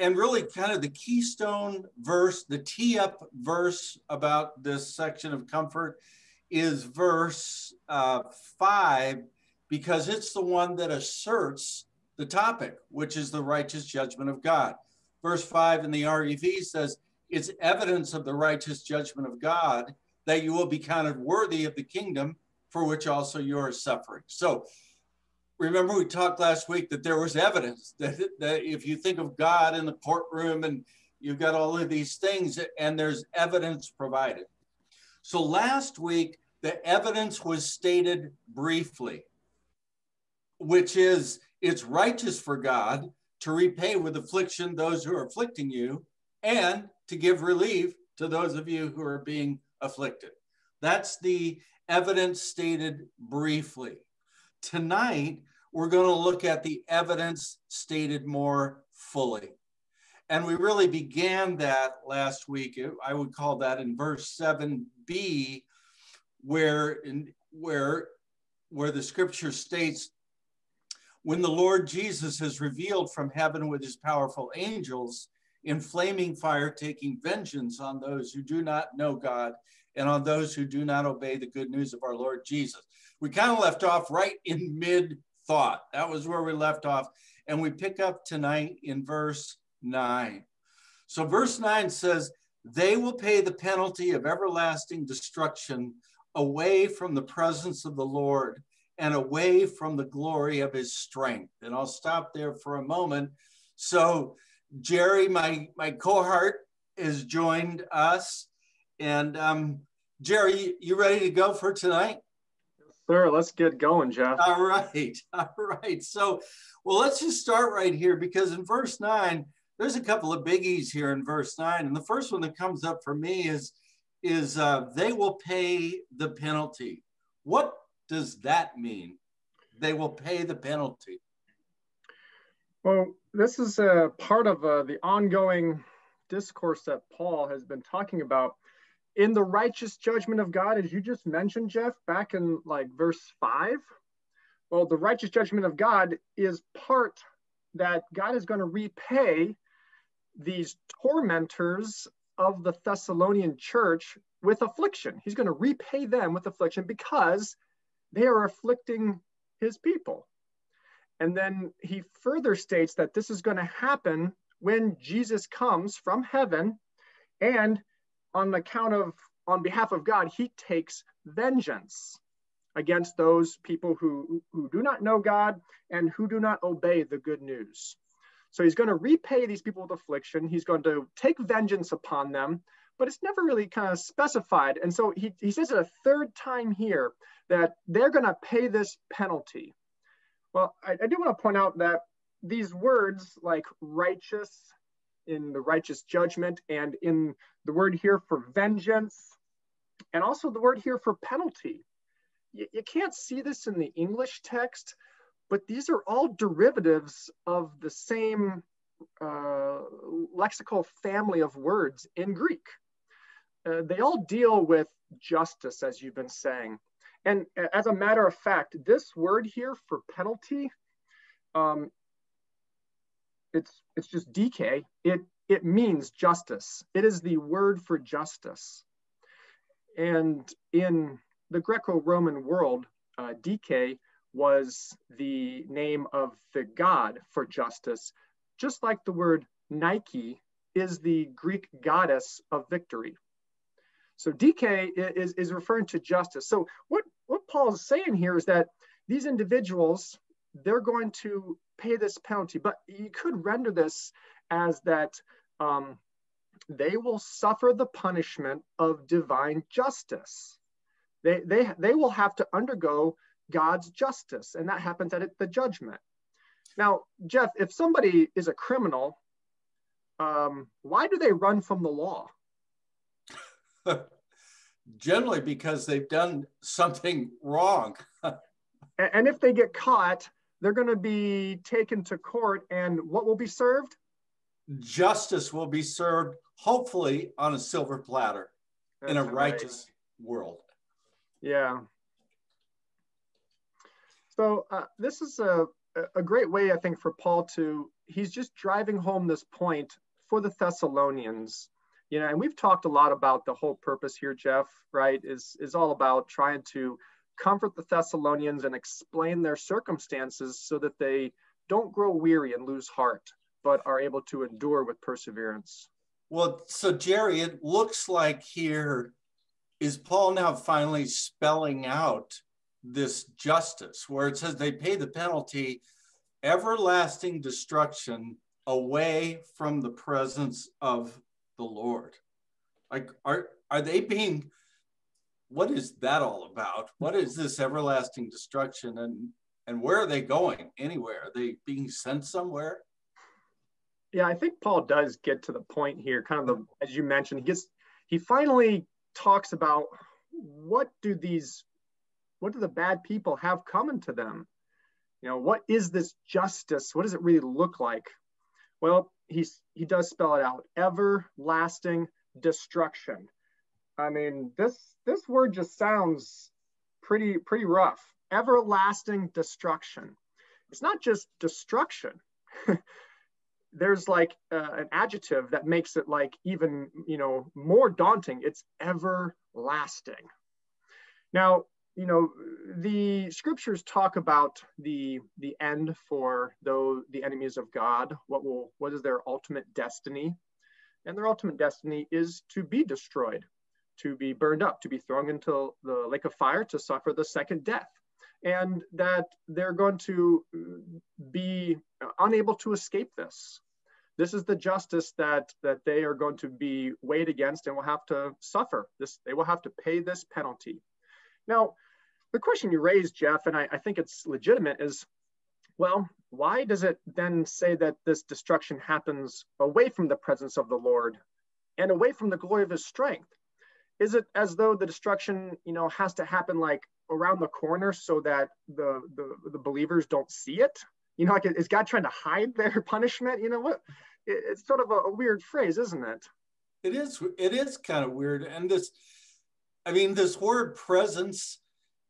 and really kind of the keystone verse, the tee up verse about this section of comfort is verse uh, five, because it's the one that asserts the topic, which is the righteous judgment of God. Verse five in the REV says, It's evidence of the righteous judgment of God that you will be counted worthy of the kingdom for which also you are suffering. So remember we talked last week that there was evidence that, that if you think of God in the courtroom and you've got all of these things and there's evidence provided. So last week, the evidence was stated briefly, which is it's righteous for God to repay with affliction those who are afflicting you and to give relief to those of you who are being afflicted. That's the evidence stated briefly. Tonight, we're going to look at the evidence stated more fully. And we really began that last week. I would call that in verse 7b, where, in, where, where the scripture states, when the Lord Jesus is revealed from heaven with his powerful angels in flaming fire, taking vengeance on those who do not know God and on those who do not obey the good news of our Lord Jesus. We kind of left off right in mid thought. That was where we left off. And we pick up tonight in verse 9. So, verse 9 says, They will pay the penalty of everlasting destruction away from the presence of the Lord and away from the glory of his strength. And I'll stop there for a moment. So, Jerry, my, my cohort, has joined us. And um, Jerry, you ready to go for tonight? Sir, let's get going, Jeff. All right. All right. So, well, let's just start right here because in verse nine, there's a couple of biggies here in verse nine. And the first one that comes up for me is, is uh, they will pay the penalty. What does that mean? They will pay the penalty. Well, this is a part of uh, the ongoing discourse that Paul has been talking about in the righteous judgment of God, as you just mentioned, Jeff, back in like verse five. Well, the righteous judgment of God is part that God is going to repay these tormentors of the Thessalonian church with affliction. He's going to repay them with affliction because they are afflicting his people. And then he further states that this is going to happen when Jesus comes from heaven and on account of on behalf of God, he takes vengeance against those people who, who do not know God and who do not obey the good news. So he's going to repay these people with affliction. He's going to take vengeance upon them, but it's never really kind of specified. And so he, he says it a third time here that they're going to pay this penalty. Well, I, I do want to point out that these words like righteous in the righteous judgment and in the word here for vengeance and also the word here for penalty. You, you can't see this in the English text, but these are all derivatives of the same uh, lexical family of words in Greek. Uh, they all deal with justice, as you've been saying. And as a matter of fact, this word here for penalty um, it's it's just dike. It it means justice. It is the word for justice. And in the Greco-Roman world, uh, dike was the name of the god for justice, just like the word Nike is the Greek goddess of victory. So dike is, is referring to justice. So what, what Paul is saying here is that these individuals, they're going to pay this penalty. But you could render this as that um, they will suffer the punishment of divine justice. They, they, they will have to undergo God's justice, and that happens at the judgment. Now, Jeff, if somebody is a criminal, um, why do they run from the law? Generally, because they've done something wrong. and if they get caught, they're going to be taken to court and what will be served? Justice will be served, hopefully, on a silver platter That's in a right. righteous world. Yeah. So uh, this is a, a great way, I think, for Paul to, he's just driving home this point for the Thessalonians. You know, and we've talked a lot about the whole purpose here, Jeff, right? Is is all about trying to comfort the Thessalonians and explain their circumstances so that they don't grow weary and lose heart, but are able to endure with perseverance. Well, so Jerry, it looks like here is Paul now finally spelling out this justice where it says they pay the penalty everlasting destruction away from the presence of the Lord. Like are are they being what is that all about? What is this everlasting destruction and and where are they going anywhere? Are they being sent somewhere? Yeah, I think Paul does get to the point here, kind of the as you mentioned, he gets he finally talks about what do these what do the bad people have coming to them? You know, what is this justice? What does it really look like? Well, he's he does spell it out. Everlasting destruction. I mean, this this word just sounds pretty pretty rough. Everlasting destruction. It's not just destruction. There's like uh, an adjective that makes it like even you know more daunting. It's everlasting. Now, you know the scriptures talk about the the end for though the enemies of god what will what is their ultimate destiny and their ultimate destiny is to be destroyed to be burned up to be thrown into the lake of fire to suffer the second death. And that they're going to uh, be unable to escape this. This is the justice that that they are going to be weighed against and will have to suffer this they will have to pay this penalty. Now the question you raised, Jeff, and I, I think it's legitimate, is well, why does it then say that this destruction happens away from the presence of the Lord and away from the glory of his strength? Is it as though the destruction, you know, has to happen like around the corner so that the the, the believers don't see it? You know, like is God trying to hide their punishment? You know what? It, it's sort of a, a weird phrase, isn't it? It is. It is kind of weird, and this, I mean, this word presence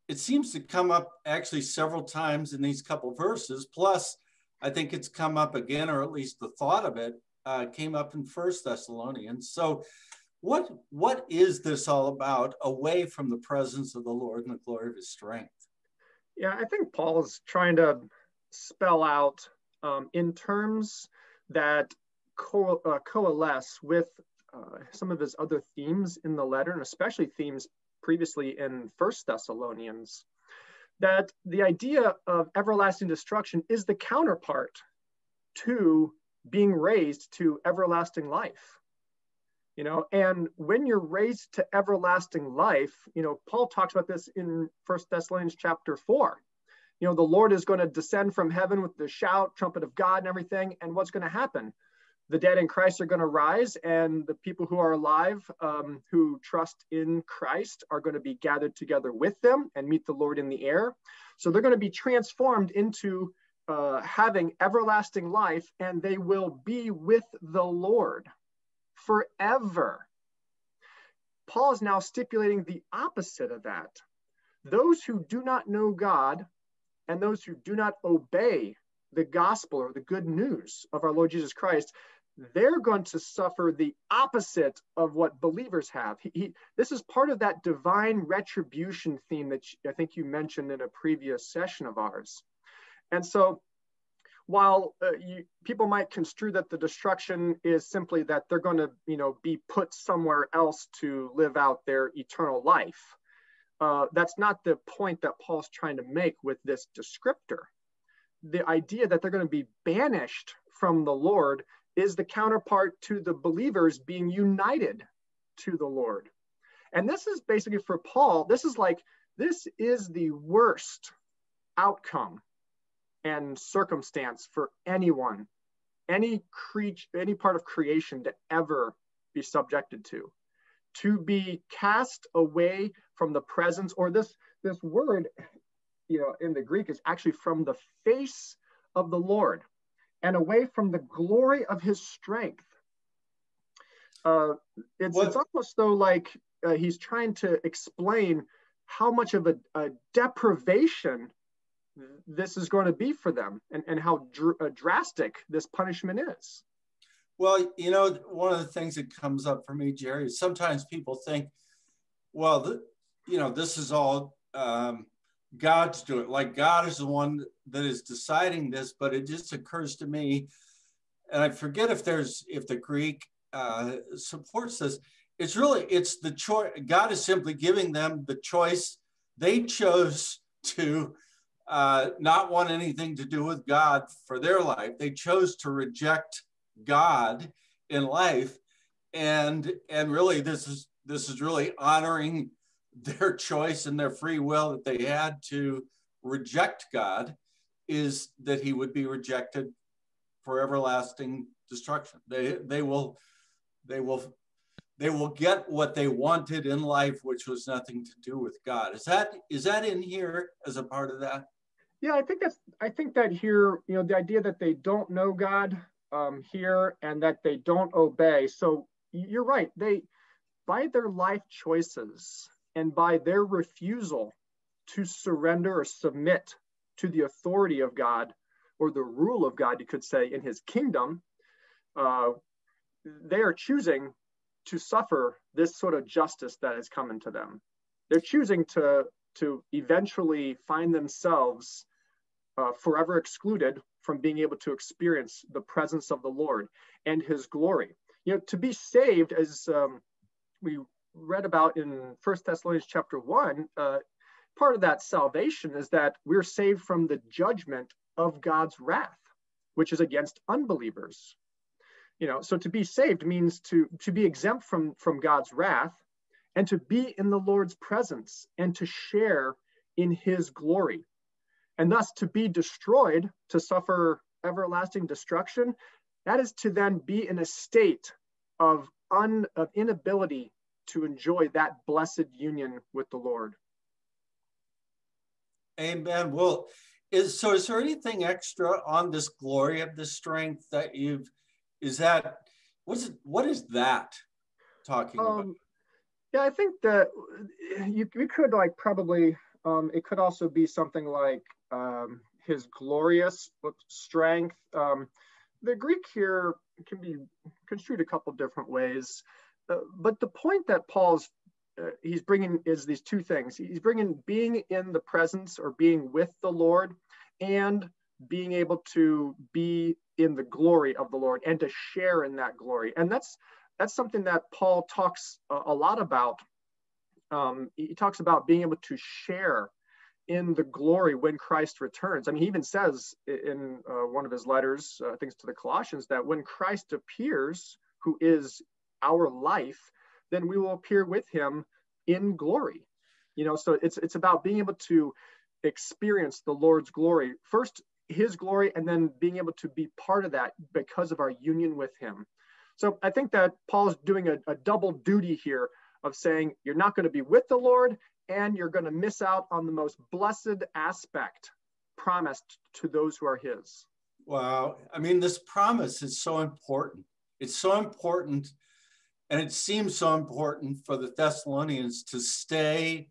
it seems to come up actually several times in these couple verses. Plus, I think it's come up again, or at least the thought of it uh, came up in First Thessalonians. So, what what is this all about? Away from the presence of the Lord and the glory of His strength. Yeah, I think Paul is trying to spell out um, in terms that co- uh, coalesce with uh, some of his other themes in the letter, and especially themes previously in First Thessalonians, that the idea of everlasting destruction is the counterpart to being raised to everlasting life. You know, and when you're raised to everlasting life, you know, Paul talks about this in First Thessalonians chapter four. You know, the Lord is going to descend from heaven with the shout, trumpet of God, and everything. And what's going to happen? the dead in Christ are going to rise, and the people who are alive um, who trust in Christ are going to be gathered together with them and meet the Lord in the air. So they're going to be transformed into uh, having everlasting life, and they will be with the Lord forever. Paul is now stipulating the opposite of that. Those who do not know God and those who do not obey the gospel or the good news of our Lord Jesus Christ, they're going to suffer the opposite of what believers have. He, he, this is part of that divine retribution theme that I think you mentioned in a previous session of ours. And so, while uh, you, people might construe that the destruction is simply that they're going to, you know, be put somewhere else to live out their eternal life, uh, that's not the point that Paul's trying to make with this descriptor. The idea that they're going to be banished from the Lord is the counterpart to the believers being united to the Lord. And this is basically for Paul, this is like, this is the worst outcome and circumstance for anyone, any creature, any part of creation to ever be subjected to. To be cast away from the presence, or this, this word, you know, in the Greek is actually from the face of the Lord and away from the glory of his strength. Uh, it's, it's, almost though like uh, he's trying to explain how much of a, a, deprivation this is going to be for them and, and how dr- uh, drastic this punishment is. Well, you know, one of the things that comes up for me, Jerry, is sometimes people think, well, you know, this is all um, God's doing. Like God is the one that is deciding this, but it just occurs to me, and I forget if there's if the Greek uh, supports this. It's really it's the choice. God is simply giving them the choice. They chose to uh, not want anything to do with God for their life. They chose to reject God in life, and and really this is this is really honoring their choice and their free will that they had to reject God is that he would be rejected for everlasting destruction. They they will they will they will get what they wanted in life, which was nothing to do with God. Is that is that in here as a part of that? Yeah, I think that's I think that here, you know, the idea that they don't know God um, here and that they don't obey. So you're right. They by their life choices and by their refusal to surrender or submit to the authority of God or the rule of God, you could say, in his kingdom, uh, they are choosing to suffer this sort of justice that has come into them. They're choosing to, to eventually find themselves uh, forever excluded from being able to experience the presence of the Lord and his glory. You know, to be saved, as um, we read about in First Thessalonians chapter one, uh, part of that salvation is that we're saved from the judgment of God's wrath, which is against unbelievers. You know, so to be saved means to to be exempt from from God's wrath and to be in the Lord's presence and to share in his glory. And thus to be destroyed, to suffer everlasting destruction, that is to then be in a state of, un, of inability to enjoy that blessed union with the Lord. Amen. Well, is so is there anything extra on this glory of the strength that you've is that what's it what is that talking um, about? Yeah, I think that you we could like probably um, it could also be something like um, his glorious strength. Um, the Greek here can be construed a couple different ways. Uh, but the point that Paul's uh, he's bringing is these two things. He's bringing being in the presence or being with the Lord, and being able to be in the glory of the Lord and to share in that glory. And that's that's something that Paul talks a, a lot about. Um, he talks about being able to share in the glory when Christ returns. I mean, he even says in uh, one of his letters, uh, things to the Colossians, that when Christ appears, who is our life, then we will appear with him in glory. You know, so it's it's about being able to experience the Lord's glory. First his glory and then being able to be part of that because of our union with him. So I think that Paul's doing a, a double duty here of saying you're not going to be with the Lord and you're going to miss out on the most blessed aspect promised to those who are his. Wow. I mean, this promise is so important. It's so important and it seems so important for the Thessalonians to stay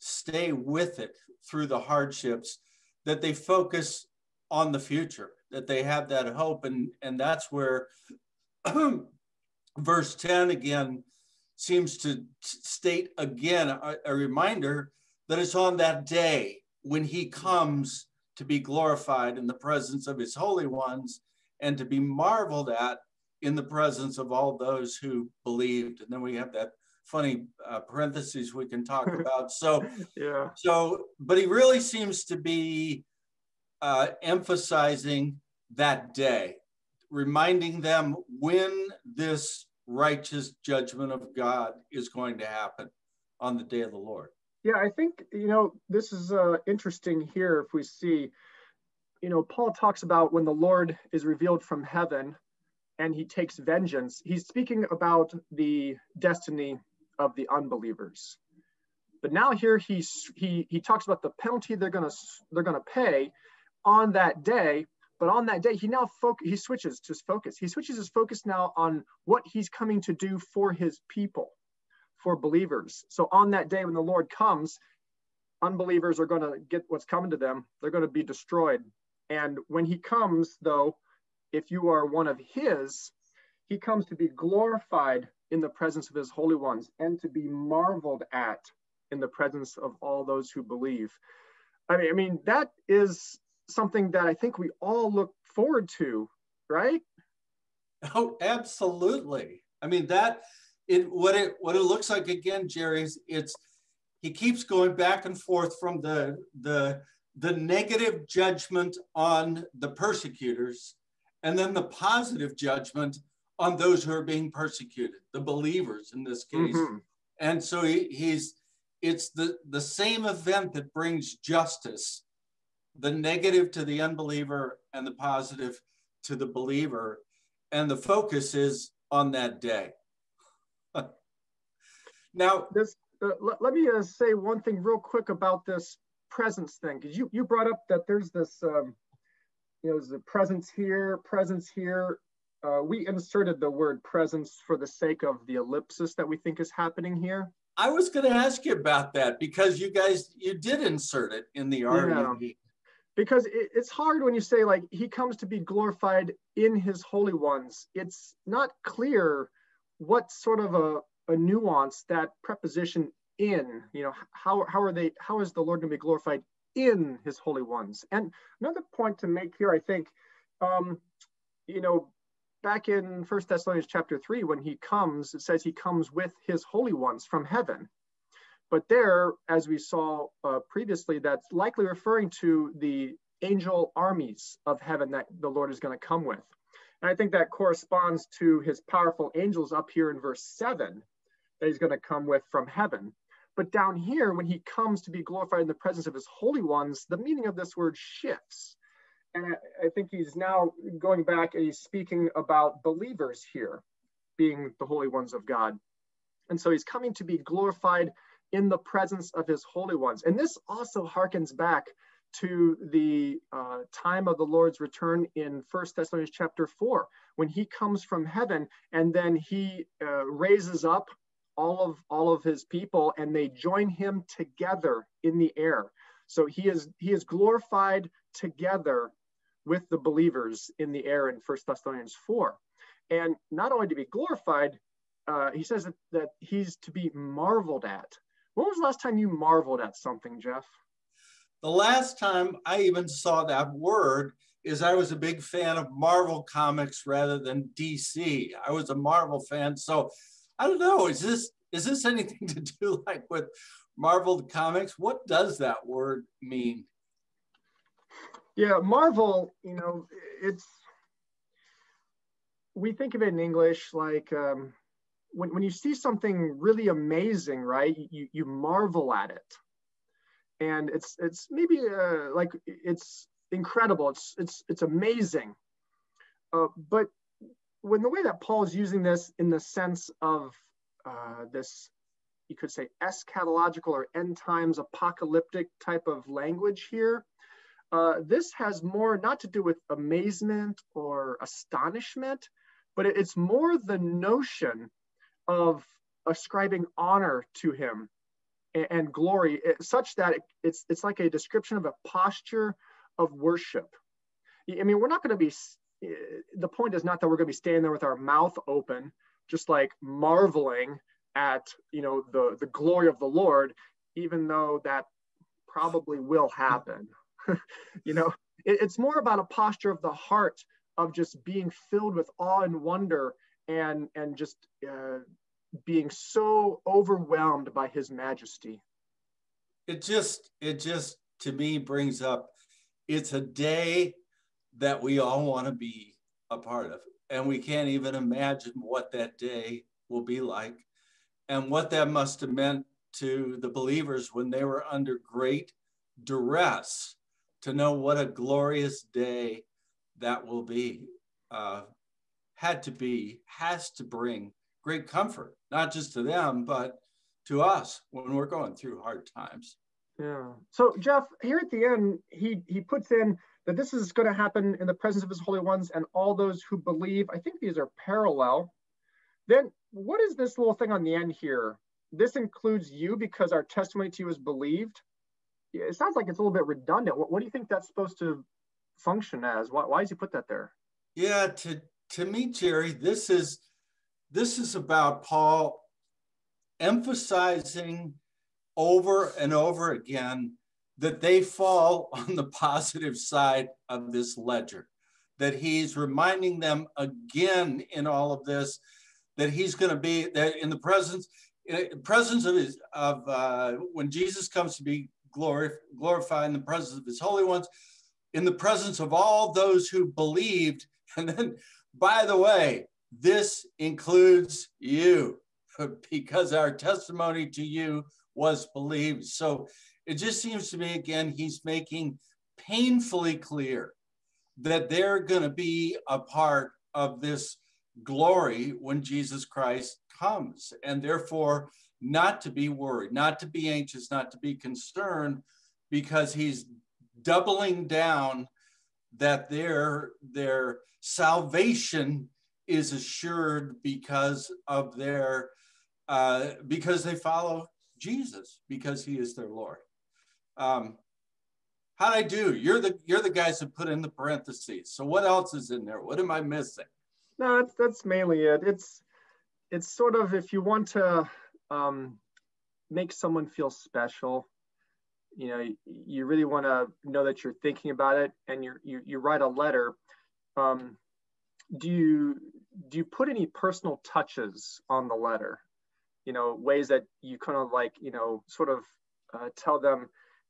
stay with it through the hardships that they focus on the future that they have that hope and and that's where verse 10 again seems to state again a, a reminder that it's on that day when he comes to be glorified in the presence of his holy ones and to be marveled at in the presence of all those who believed. And then we have that funny uh, parentheses we can talk about. So, yeah. So, but he really seems to be uh, emphasizing that day, reminding them when this righteous judgment of God is going to happen on the day of the Lord. Yeah, I think, you know, this is uh, interesting here if we see, you know, Paul talks about when the Lord is revealed from heaven and he takes vengeance, he's speaking about the destiny of the unbelievers. But now here he's he he talks about the penalty they're gonna they're gonna pay on that day. But on that day, he now focus he switches his focus. He switches his focus now on what he's coming to do for his people, for believers. So on that day when the Lord comes, unbelievers are going to get what's coming to them. They're going to be destroyed. And when he comes, though, if you are one of his, he comes to be glorified in the presence of his holy ones and to be marveled at in the presence of all those who believe. I mean, I mean that is something that I think we all look forward to, right? Oh, absolutely. I mean that it what it what it looks like again, Jerry's it's he keeps going back and forth from the the the negative judgment on the persecutors and then the positive judgment on those who are being persecuted, the believers in this case. Mm-hmm. And so he, he's it's the, the same event that brings justice, the negative to the unbeliever and the positive to the believer. And the focus is on that day. now, this, uh, let, let, me uh, say one thing real quick about this presence thing, because you, you brought up that there's this, um, you know, there's the presence here, presence here. Uh, we inserted the word presence for the sake of the ellipsis that we think is happening here. I was going to ask you about that because you guys you did insert it in the REV. Yeah. Because it, it's hard when you say like he comes to be glorified in his holy ones. It's not clear what sort of a, a nuance that preposition in, you know, how, how are they, how is the Lord going to be glorified in his holy ones? And another point to make here, I think, um, you know, back in First Thessalonians chapter three, when he comes, it says he comes with his holy ones from heaven. But there, as we saw uh, previously, that's likely referring to the angel armies of heaven that the Lord is going to come with. And I think that corresponds to his powerful angels up here in verse seven that he's going to come with from heaven. But down here, when he comes to be glorified in the presence of his holy ones, the meaning of this word shifts. And I, I think he's now going back and he's speaking about believers here being the holy ones of God. And so he's coming to be glorified in the presence of his holy ones. And this also harkens back to the uh, time of the Lord's return in First Thessalonians chapter 4, when he comes from heaven and then he uh, raises up all of all of his people and they join him together in the air. So he is he is glorified together with the believers in the air in First Thessalonians 4. And not only to be glorified, uh, he says that, that he's to be marveled at. When was the last time you marveled at something, Jeff? The last time I even saw that word is I was a big fan of Marvel comics rather than DC. I was a Marvel fan. So I don't know, is this is this anything to do like with Marvel comics? What does that word mean? Yeah, Marvel, you know, it's we think of it in English like um, when, when you see something really amazing, right? You, you marvel at it. And it's it's maybe uh, like it's incredible. It's it's it's amazing. Uh, but when the way that Paul is using this in the sense of uh, this, you could say eschatological or end times apocalyptic type of language here, uh, this has more not to do with amazement or astonishment, but it's more the notion of ascribing honor to him and, and glory, it, such that it, it's it's like a description of a posture of worship. I mean, we're not going to be. Eh, the point is not that we're going to be standing there with our mouth open, just like marveling at you know the the glory of the Lord, even though that probably will happen. you know, it, it's more about a posture of the heart of just being filled with awe and wonder and and just uh, being so overwhelmed by his majesty. It just it just to me brings up it's a day that we all want to be a part of. And we can't even imagine what that day will be like. And what that must have meant to the believers when they were under great duress to know what a glorious day that will be. Uh, had to be, has to bring great comfort, not just to them, but to us when we're going through hard times. Yeah. So Jeff, here at the end, he he puts in that this is going to happen in the presence of his holy ones and all those who believe. I think these are parallel. Then what is this little thing on the end here? This includes you because our testimony to you is believed. it sounds like it's a little bit redundant. What, what do you think that's supposed to function as? Why, why does he put that there? Yeah, to to me, Jerry, this is this is about Paul emphasizing over and over again that they fall on the positive side of this ledger, that he's reminding them again in all of this that he's going to be that in the presence in presence of his of uh, when Jesus comes to be glory, glorified in the presence of his holy ones, in the presence of all those who believed. And then, by the way, this includes you because our testimony to you was believed. So it just seems to me, again, he's making painfully clear that they're going to be a part of this glory when Jesus Christ comes, and therefore not to be worried, not to be anxious, not to be concerned, because he's doubling down that their their salvation is assured because of their uh, because they follow Jesus because he is their Lord. Um, how'd I do? You're the you're the guys that put in the parentheses. So what else is in there? What am I missing? No, that's that's mainly it. It's it's sort of if you want to um, make someone feel special, you know, you really want to know that you're thinking about it, and you you you write a letter. Um, do you do you put any personal touches on the letter? You know, ways that you kind of like you know sort of uh, tell them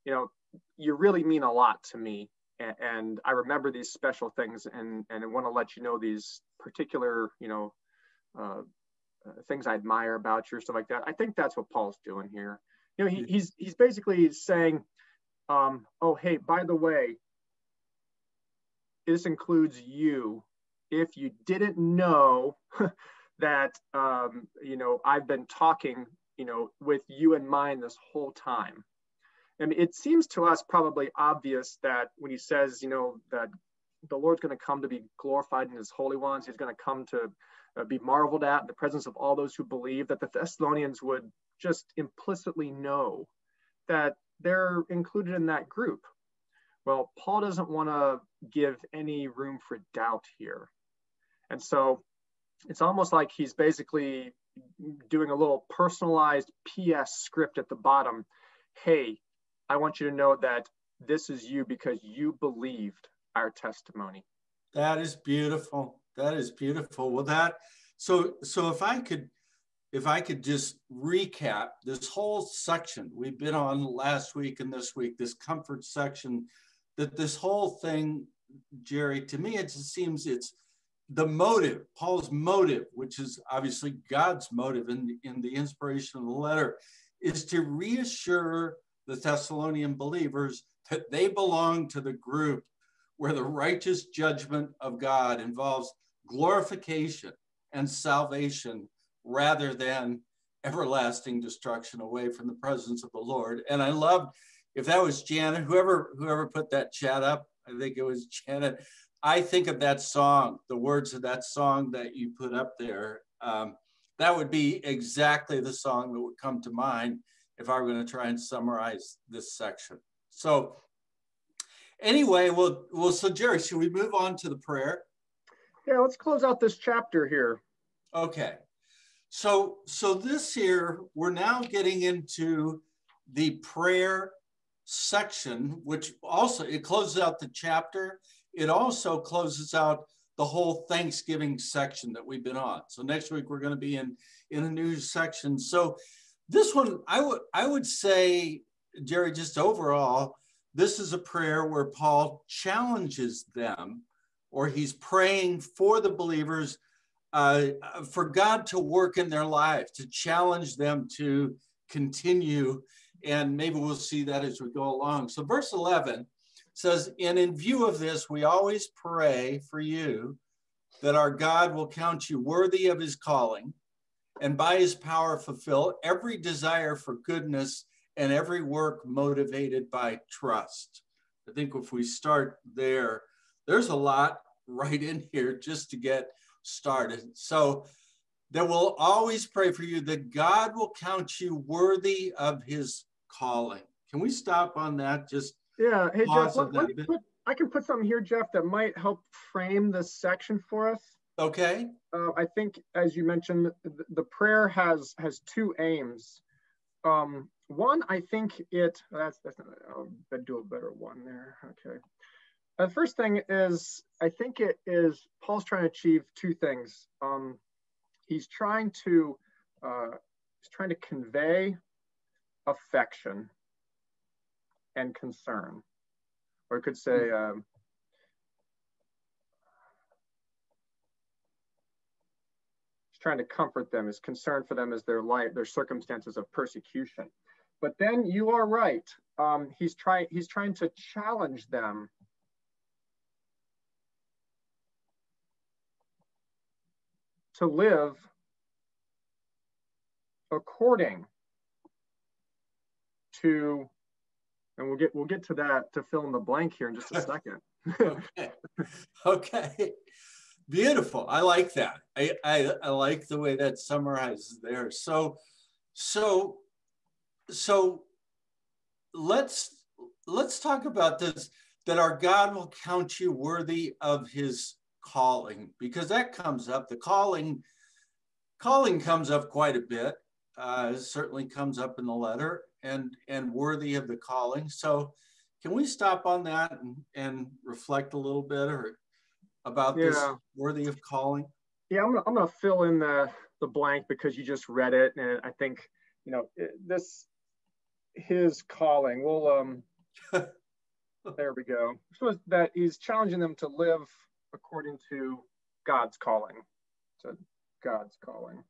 you know, you really mean a lot to me. And, and I remember these special things and, and I want to let you know these particular, you know, uh, uh, things I admire about you or stuff like that. I think that's what Paul's doing here. You know, he, he's, he's basically saying, um, oh, hey, by the way, this includes you. If you didn't know that, um, you know, I've been talking, you know, with you in mind this whole time. Mean, it seems to us probably obvious that when he says, you know, that the Lord's going to come to be glorified in his holy ones, he's going to come to uh, be marveled at in the presence of all those who believe, that the Thessalonians would just implicitly know that they're included in that group. Well, Paul doesn't want to give any room for doubt here. And so it's almost like he's basically doing a little personalized PS script at the bottom. Hey, I want you to know that this is you because you believed our testimony. That is beautiful. That is beautiful. Well, that so so if I could if I could just recap this whole section we've been on last week and this week, this comfort section, that this whole thing, Jerry, to me, it just seems it's the motive, Paul's motive, which is obviously God's motive in, in the inspiration of the letter, is to reassure the Thessalonian believers that they belong to the group where the righteous judgment of God involves glorification and salvation rather than everlasting destruction away from the presence of the Lord. And I loved if that was Janet, whoever whoever put that chat up, I think it was Janet. I think of that song, the words of that song that you put up there. Um, that would be exactly the song that would come to mind if I were going to try and summarize this section. So anyway, well, well, so Jerry, should we move on to the prayer? Yeah, let's close out this chapter here. Okay. So, so this here, we're now getting into the prayer section, which also, it closes out the chapter. It also closes out the whole Thanksgiving section that we've been on. So next week, we're going to be in, in a new section. So this one, I would I would say, Jerry, just overall, this is a prayer where Paul challenges them, or he's praying for the believers, uh, for God to work in their lives, to challenge them to continue. And maybe we'll see that as we go along. So, verse 11 says, And in view of this, we always pray for you that our God will count you worthy of his calling and by his power fulfill every desire for goodness and every work motivated by trust. I think if we start there, there's a lot right in here just to get started. So that we'll always pray for you that God will count you worthy of his calling. can we stop on that? Just yeah. Hey Jeff, let, let me put, I can put something here, Jeff, that might help frame this section for us. Okay. Uh, I think, as you mentioned, the, the, prayer has has two aims. Um, one, I think it that's that's not, I'll do a better one there. Okay. Uh, the first thing is, I think it is Paul's trying to achieve two things. Um, he's trying to uh, he's trying to convey affection and concern, or I could say. Um, he's trying to comfort them, his concern for them as their life, their circumstances of persecution. But then you are right. Um, he's trying he's trying to challenge them to live according to and we'll get we'll get to that to fill in the blank here in just a second. Okay. Okay. Beautiful. I like that. I, I i like the way that summarizes there. So so so let's let's talk about this that our god will count you worthy of his calling because that comes up. The calling calling comes up quite a bit. Uh, certainly comes up in the letter and and worthy of the calling. So can we stop on that and, and reflect a little bit or about yeah. this worthy of calling? Yeah, I'm gonna, I'm gonna fill in the the blank because you just read it, and I think you know this his calling. Well, um, there we go. So that he's challenging them to live according to God's calling. To God's calling.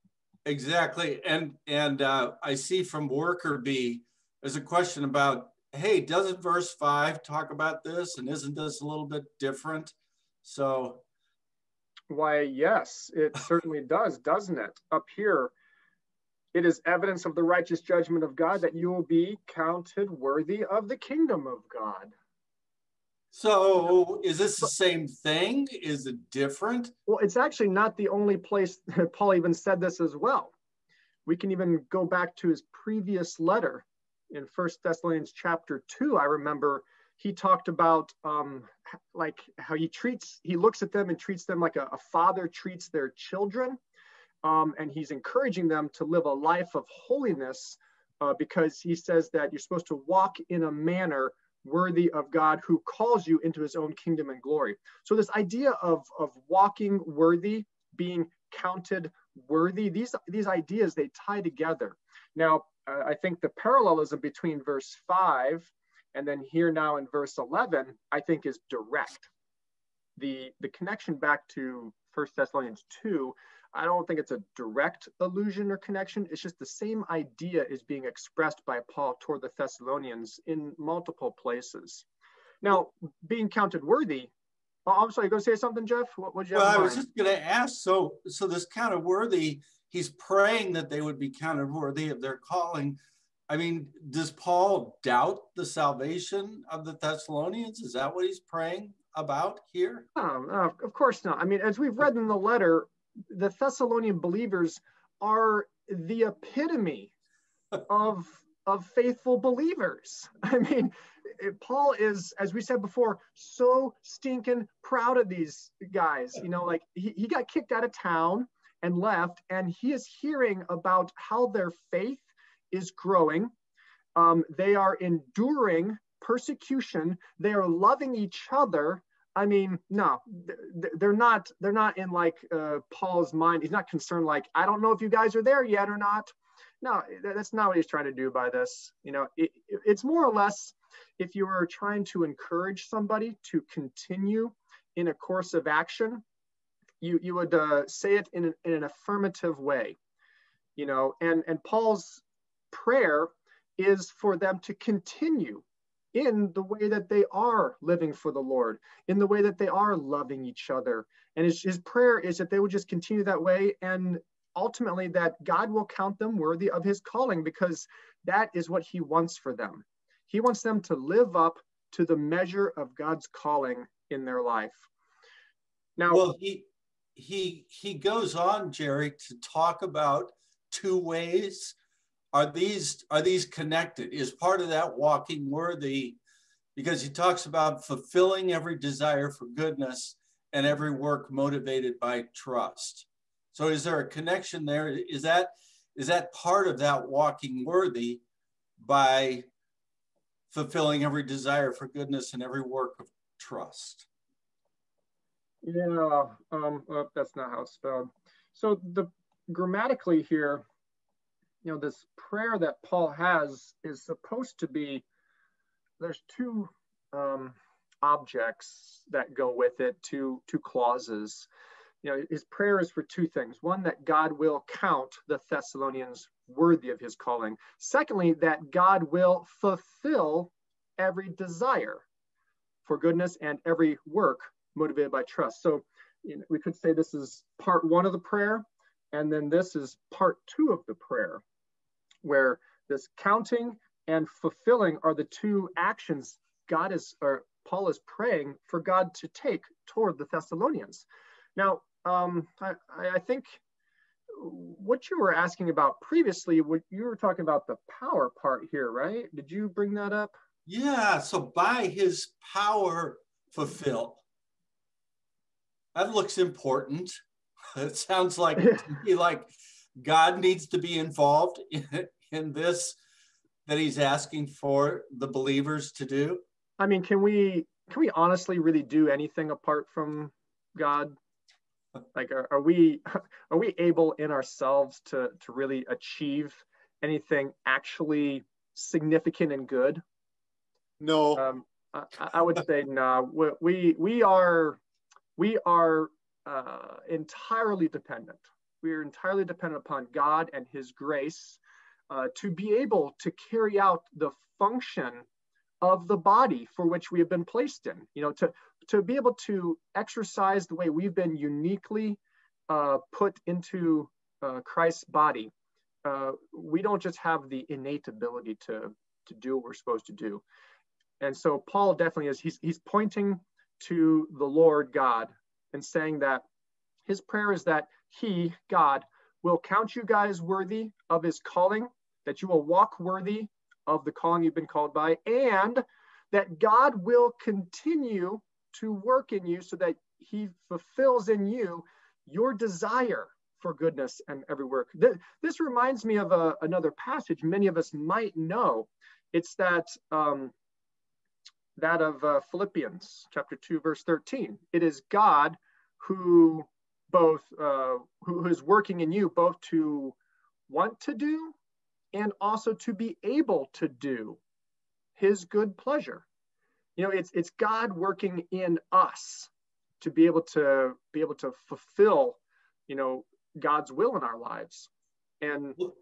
Exactly, and and uh, I see from worker B, there's a question about, hey, doesn't verse five talk about this, and isn't this a little bit different? So, why, yes, it certainly does, doesn't it? Up here, it is evidence of the righteous judgment of God that you will be counted worthy of the kingdom of God. So is this the same thing? Is it different? Well, it's actually not the only place Paul even said this as well. We can even go back to his previous letter in First Thessalonians chapter two. I remember he talked about um, like how he treats, he looks at them and treats them like a, a father treats their children. Um, and he's encouraging them to live a life of holiness uh, because he says that you're supposed to walk in a manner worthy of God who calls you into his own kingdom and glory. So this idea of, of walking worthy, being counted worthy, these, these ideas, they tie together. Now, uh, I think the parallelism between verse 5 and then here now in verse 11, I think is direct. The, the connection back to First Thessalonians 2 I don't think it's a direct allusion or connection. It's just the same idea is being expressed by Paul toward the Thessalonians in multiple places. Now, being counted worthy. Oh, I'm sorry. Go say something, Jeff. What would you? Well, I was just going to ask. So, so this counted worthy. He's praying that they would be counted worthy of their calling. I mean, does Paul doubt the salvation of the Thessalonians? Is that what he's praying about here? Oh, of course not. I mean, as we've read in the letter, the Thessalonian believers are the epitome of of faithful believers. I mean, Paul is, as we said before, so stinking proud of these guys. You know, like he, he got kicked out of town and left, and he is hearing about how their faith is growing. Um, they are enduring persecution. They are loving each other. I mean, no, they're not. They're not in like uh, Paul's mind. He's not concerned like, I don't know if you guys are there yet or not. No, that's not what he's trying to do by this. You know, it, it's more or less if you are trying to encourage somebody to continue in a course of action, you you would uh, say it in an, in an affirmative way. You know, and and Paul's prayer is for them to continue in the way that they are living for the Lord, in the way that they are loving each other. And his, his prayer is that they would just continue that way and ultimately that God will count them worthy of his calling because that is what he wants for them. He wants them to live up to the measure of God's calling in their life. Now, well, he he he goes on, Jerry, to talk about two ways are these are these connected? Is part of that walking worthy because he talks about fulfilling every desire for goodness and every work motivated by trust. So is there a connection there? Is that is that part of that walking worthy by fulfilling every desire for goodness and every work of trust? Yeah, um, oh, that's not how it's spelled. So the grammatically here, you know, this prayer that Paul has is supposed to be. There's two um, objects that go with it, two two clauses. You know, his prayer is for two things. One, that God will count the Thessalonians worthy of his calling. Secondly, that God will fulfill every desire for goodness and every work motivated by trust. So you know, we could say this is part one of the prayer, and then this is part two of the prayer, where this counting and fulfilling are the two actions God is, or Paul is praying for God to take toward the Thessalonians. Now, um, I, I think what you were asking about previously, what you were talking about the power part here, right? Did you bring that up? Yeah. So by his power fulfill. That looks important. It sounds like like God needs to be involved in, in this that he's asking for the believers to do. I mean, can we can we honestly really do anything apart from God? Like, are, are we are we able in ourselves to to really achieve anything actually significant and good? No. Um, I, I, would say no. We we are we are uh, entirely dependent. We are entirely dependent upon God and His grace uh, to be able to carry out the function of the body for which we have been placed in. You know, to to be able to exercise the way we've been uniquely uh, put into uh, Christ's body. Uh, we don't just have the innate ability to to do what we're supposed to do. And so Paul definitely is. He's he's pointing to the Lord God and saying that his prayer is that he, God, will count you guys worthy of his calling, that you will walk worthy of the calling you've been called by, and that God will continue to work in you so that he fulfills in you your desire for goodness and every work. This reminds me of a, another passage many of us might know. It's that um, that of uh, Philippians chapter 2, verse 13. It is God who both uh, who is working in you both to want to do and also to be able to do his good pleasure. You know, it's it's God working in us to be able to be able to fulfill, you know, God's will in our lives. And well,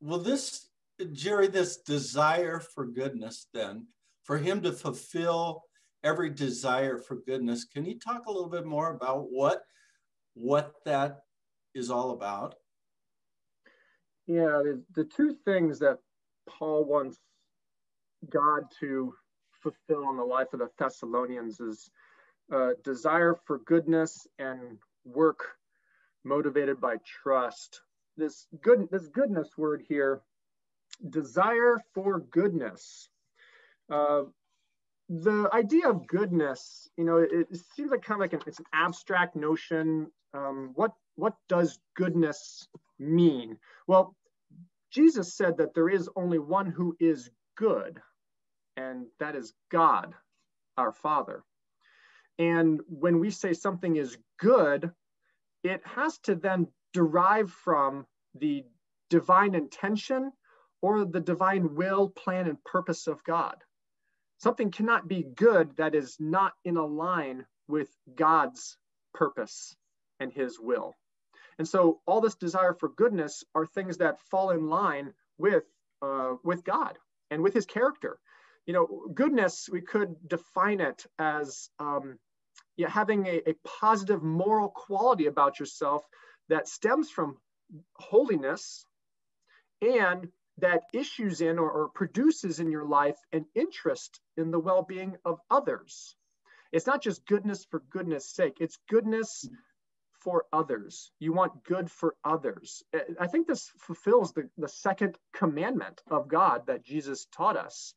well this Jerry, this desire for goodness then for him to fulfill every desire for goodness. Can you talk a little bit more about what what that is all about? Yeah, the, the two things that Paul wants God to fulfill in the life of the Thessalonians is uh, desire for goodness and work motivated by trust. This good this goodness word here, desire for goodness. Uh, the idea of goodness, you know, it, it, seems like kind of like an, it's an abstract notion. Um, what what does goodness mean? Well, Jesus said that there is only one who is good, and that is God, our Father. And when we say something is good, it has to then derive from the divine intention or the divine will, plan, and purpose of God. Something cannot be good that is not in line with God's purpose and his will. And so all this desire for goodness are things that fall in line with uh, with God and with his character. You know, goodness, we could define it as um, having a, a positive moral quality about yourself that stems from holiness and that issues in or, or produces in your life an interest in the well being of others. It's not just goodness for goodness sake, it's goodness for others. You want good for others. I think this fulfills the, the second commandment of God that Jesus taught us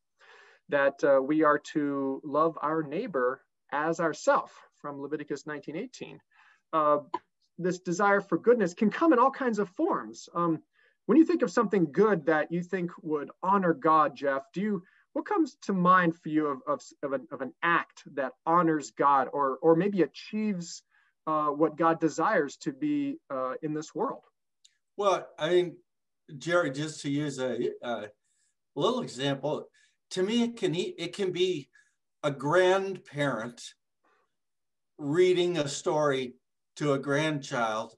that uh, we are to love our neighbor as ourself from Leviticus 19:18. Uh, this desire for goodness can come in all kinds of forms. Um, when you think of something good that you think would honor God, Jeff, do you what comes to mind for you of, of, of, an, of an act that honors God or, or maybe achieves uh, what God desires to be uh, in this world? Well, I mean, Jerry, just to use a, a little example, to me, it can it can be a grandparent reading a story to a grandchild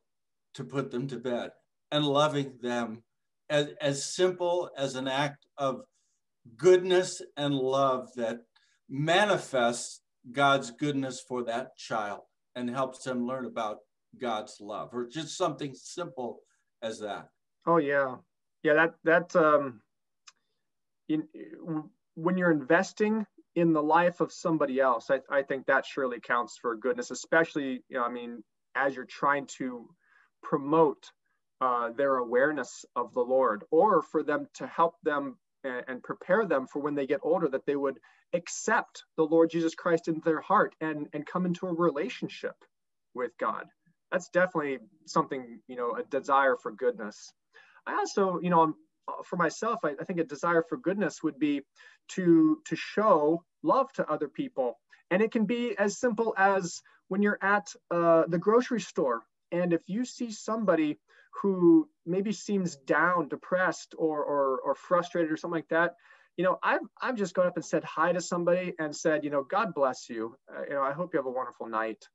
to put them to bed and loving them as, as simple as an act of goodness and love that manifests God's goodness for that child and helps them learn about God's love, or just something simple as that. Oh yeah, yeah. That that um, in, when you're investing in the life of somebody else, I, I think that surely counts for goodness, especially you know, I mean, as you're trying to promote uh, their awareness of the Lord, or for them to help them and, prepare them for when they get older that they would accept the Lord Jesus Christ into their heart and, and come into a relationship with God. That's definitely something, you know, a desire for goodness. I also, you know, uh, for myself, I, I think a desire for goodness would be to to show love to other people, and it can be as simple as when you're at uh, the grocery store, and if you see somebody who maybe seems down, depressed, or, or, or frustrated or something like that, you know, I've, I've just gone up and said hi to somebody and said, you know, God bless you. Uh, you know, I hope you have a wonderful night.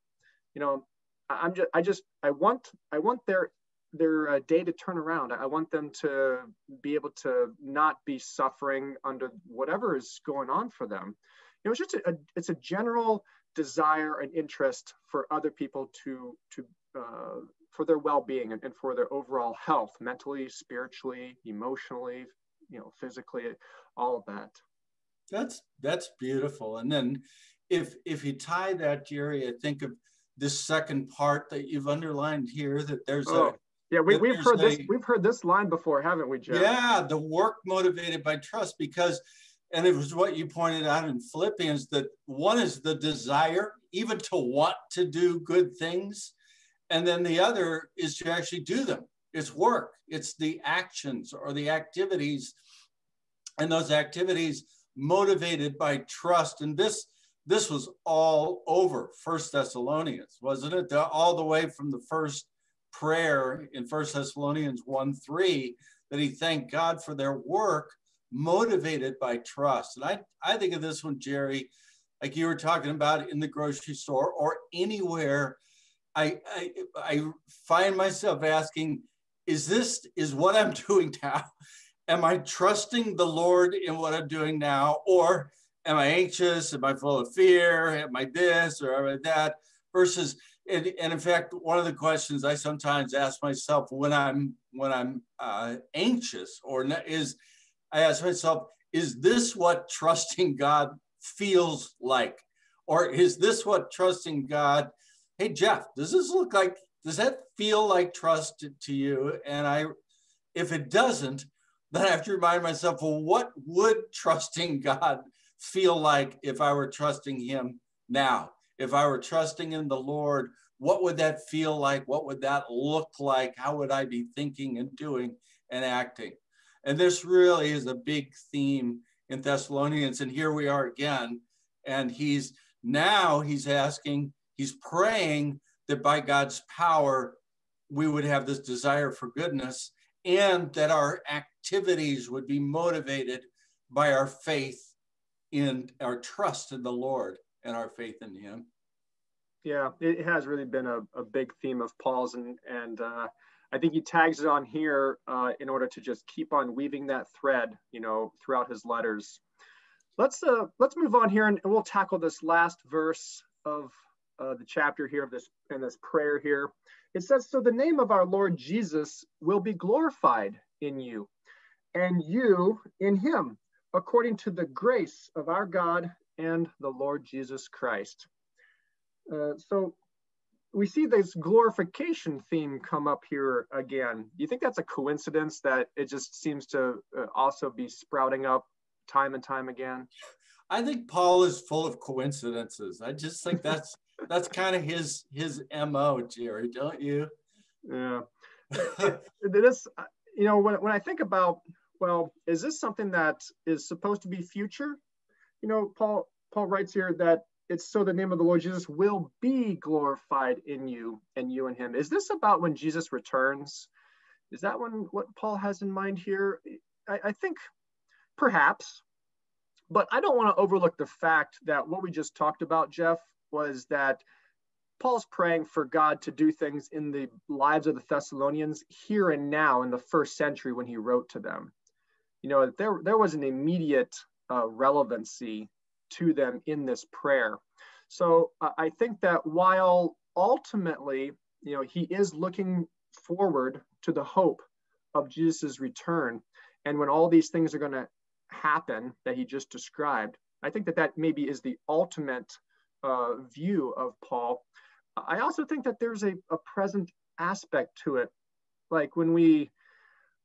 You know, I'm just, I just, I want, I want their, their uh, day to turn around. I want them to be able to not be suffering under whatever is going on for them. You know, it's just a, a it's a general desire and interest for other people to to uh, for their well-being and, and for their overall health mentally spiritually emotionally you know physically all of that that's that's beautiful and then if if you tie that jerry i think of this second part that you've underlined here that there's oh, a yeah we, we've heard a, this we've heard this line before haven't we Jeff? yeah the work motivated by trust because and it was what you pointed out in philippians that one is the desire even to want to do good things and then the other is to actually do them. It's work, it's the actions or the activities, and those activities motivated by trust. And this this was all over First Thessalonians, wasn't it? All the way from the first prayer in First Thessalonians 1 3 that he thanked God for their work motivated by trust. And I, I think of this one, Jerry, like you were talking about in the grocery store or anywhere I, I, I find myself asking, is this is what I'm doing now? Am I trusting the Lord in what I'm doing now, or am I anxious? Am I full of fear? Am I this or am I that? Versus, and, and in fact, one of the questions I sometimes ask myself when I'm when I'm uh, anxious, or is I ask myself, is this what trusting God feels like, or is this what trusting God hey Jeff, does this look like does that feel like trust to you? And I, if it doesn't, then I have to remind myself, well, what would trusting God feel like if I were trusting Him now? If I were trusting in the Lord, what would that feel like? What would that look like? How would I be thinking and doing and acting? And this really is a big theme in Thessalonians. And here we are again. And he's now he's asking, He's praying that by God's power, we would have this desire for goodness and that our activities would be motivated by our faith in our trust in the Lord and our faith in Him. Yeah, it has really been a, a big theme of Paul's, and and uh, I think he tags it on here uh, in order to just keep on weaving that thread, you know, throughout his letters. Let's uh, let's move on here, and we'll tackle this last verse of uh, the chapter here of this and this prayer here. It says, So the name of our Lord Jesus will be glorified in you, and you in him, according to the grace of our God and the Lord Jesus Christ. Uh, so we see this glorification theme come up here again. Do you think that's a coincidence that it just seems to uh, also be sprouting up time and time again? I think Paul is full of coincidences. I just think that's that's kind of his his mo, Jerry, don't you? Yeah. this, uh, you know, when when I think about, well, is this something that is supposed to be future? You know, Paul Paul writes here that it's so the name of the Lord Jesus will be glorified in you and you and him. Is this about when Jesus returns? Is that when what Paul has in mind here? I, I think perhaps, but I don't want to overlook the fact that what we just talked about, Jeff, was that Paul's praying for God to do things in the lives of the Thessalonians here and now in the first century when he wrote to them. You know, there, there was an immediate uh, relevancy to them in this prayer. So uh, I think that while ultimately, you know, he is looking forward to the hope of Jesus' return, and when all these things are going to happen that he just described, I think that that maybe is the ultimate uh, view of Paul. I also think that there's a, a present aspect to it, like when we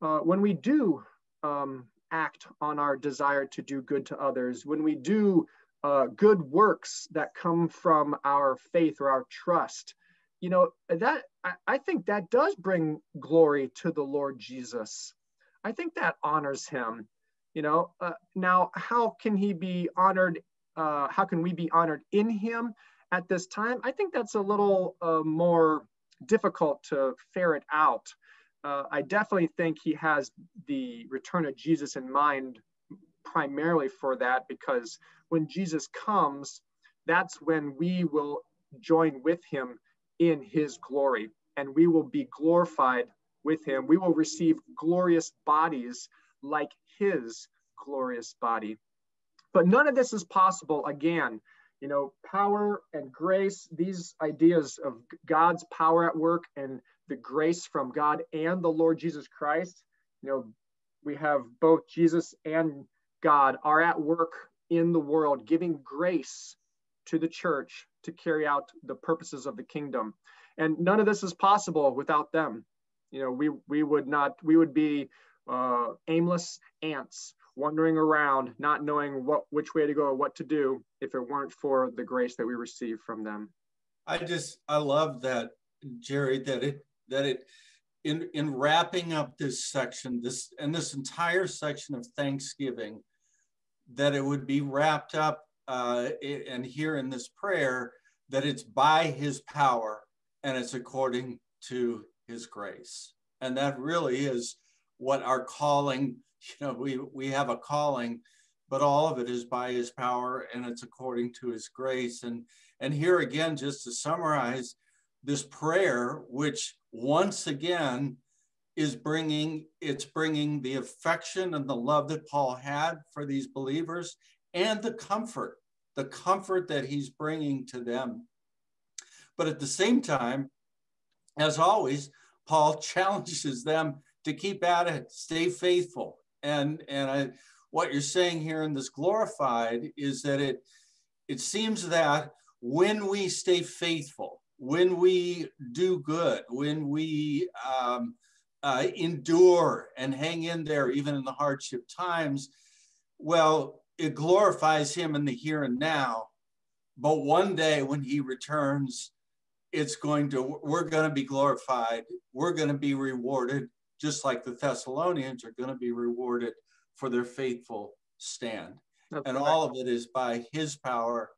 uh, when we do um, act on our desire to do good to others, when we do uh, good works that come from our faith or our trust, you know, that I, I think that does bring glory to the Lord Jesus. I think that honors him. You know, uh, now how can he be honored? Uh, how can we be honored in him at this time? I think that's a little uh, more difficult to ferret out. Uh, I definitely think he has the return of Jesus in mind primarily for that because when Jesus comes, that's when we will join with him in his glory and we will be glorified with him. We will receive glorious bodies like his glorious body. But none of this is possible again. You know, power and grace, these ideas of God's power at work and the grace from God and the Lord Jesus Christ, you know, we have both Jesus and God are at work in the world, giving grace to the church to carry out the purposes of the kingdom. And none of this is possible without them. You know, we we would not we would be uh, aimless ants wandering around, not knowing what which way to go or what to do if it weren't for the grace that we receive from them. I just I love that, Jerry, that it that it in in wrapping up this section, this and this entire section of Thanksgiving, that it would be wrapped up uh, and here in this prayer that it's by his power and it's according to his grace. And that really is what our calling, you know, we, we have a calling, but all of it is by his power and it's according to his grace. And, and here again, just to summarize this prayer, which once again is bringing it's bringing the affection and the love that Paul had for these believers and the comfort the comfort that he's bringing to them but at the same time as always Paul challenges them to keep at it stay faithful and and I, what you're saying here in this glorified is that it it seems that when we stay faithful when we do good when we um, uh, endure and hang in there even in the hardship times, well, it glorifies him in the here and now. But one day when he returns, it's going to, we're going to be glorified. We're going to be rewarded, just like the Thessalonians are going to be rewarded for their faithful stand. That's and all of it is by his power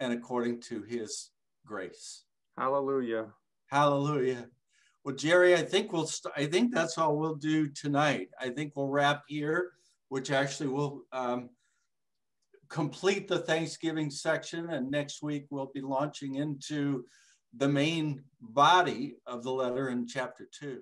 and according to his grace. Hallelujah. Hallelujah. Well, Jerry, I think we'll. St- I think that's all we'll do tonight. I think we'll wrap here, which actually will um, complete the Thanksgiving section, and next week we'll be launching into the main body of the letter in chapter two.